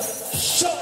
Shut